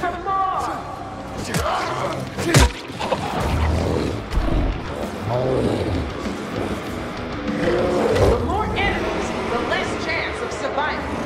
The more enemies, the less chance of survival.